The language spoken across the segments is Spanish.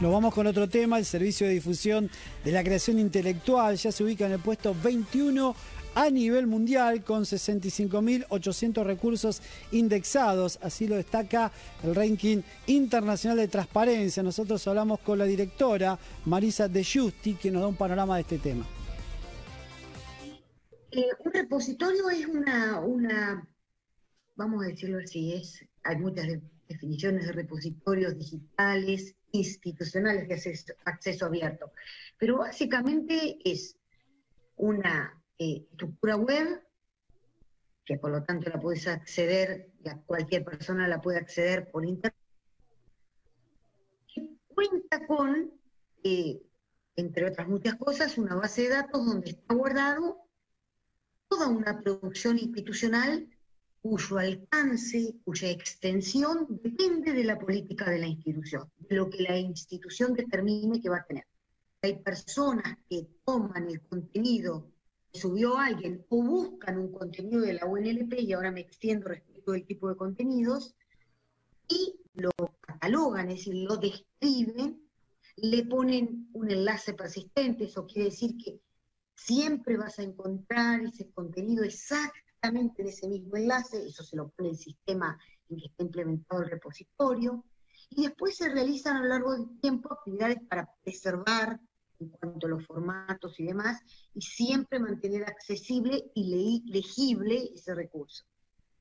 Nos vamos con otro tema, el servicio de difusión de la creación intelectual ya se ubica en el puesto 21 a nivel mundial con 65.800 recursos indexados, así lo destaca el ranking internacional de transparencia. Nosotros hablamos con la directora Marisa De Justi, que nos da un panorama de este tema. Eh, un repositorio es una, una, vamos a decirlo así, es, hay muchas definiciones de repositorios digitales, institucionales de acceso, abierto, pero básicamente es una eh, estructura web que por lo tanto la puedes acceder, cualquier persona la puede acceder por internet, que cuenta con, eh, entre otras muchas cosas, una base de datos donde está guardado toda una producción institucional cuyo alcance, cuya extensión depende de la política de la institución, de lo que la institución determine que va a tener. Hay personas que toman el contenido que subió alguien o buscan un contenido de la UNLP, y ahora me extiendo respecto del tipo de contenidos, y lo catalogan, es decir, lo describen, le ponen un enlace persistente, eso quiere decir que siempre vas a encontrar ese contenido exacto en ese mismo enlace, eso se lo pone el sistema en que está implementado el repositorio, y después se realizan a lo largo del tiempo actividades para preservar en cuanto a los formatos y demás, y siempre mantener accesible y legible ese recurso.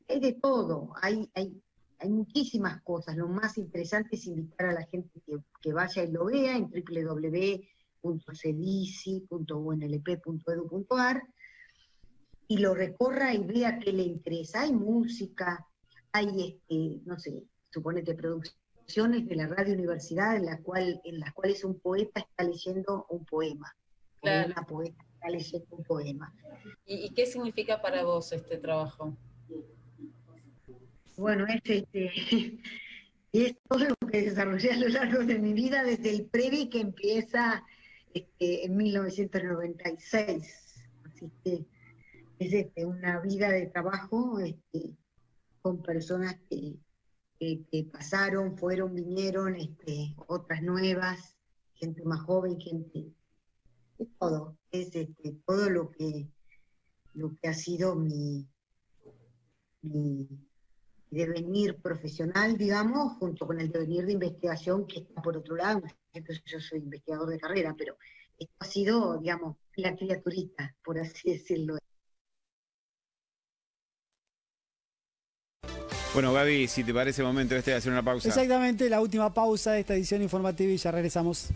Hay de todo, hay, hay, hay muchísimas cosas. Lo más interesante es invitar a la gente que, que vaya y lo vea en www.cedici.unlp.edu.ar y lo recorra y vea qué le interesa. Hay música, hay, este, no sé, suponete producciones de la radio universidad en, la cual, en las cuales un poeta está leyendo un poema. Claro. una poeta está leyendo un poema. ¿Y, qué significa para vos este trabajo? Bueno, es, este, es todo lo que desarrollé a lo largo de mi vida desde el previ que empieza este, en 1996. Así que es este, una vida de trabajo este, con personas que, pasaron, fueron, vinieron, este, otras nuevas, gente más joven, gente, es todo, es este, todo lo que, lo que ha sido mi, mi devenir profesional, digamos, junto con el devenir de investigación que está por otro lado, yo soy investigador de carrera, pero esto ha sido, digamos, la criaturita, por así decirlo. Bueno, Gaby, si te parece momento este de hacer una pausa. Exactamente, la última pausa de esta edición informativa y ya regresamos.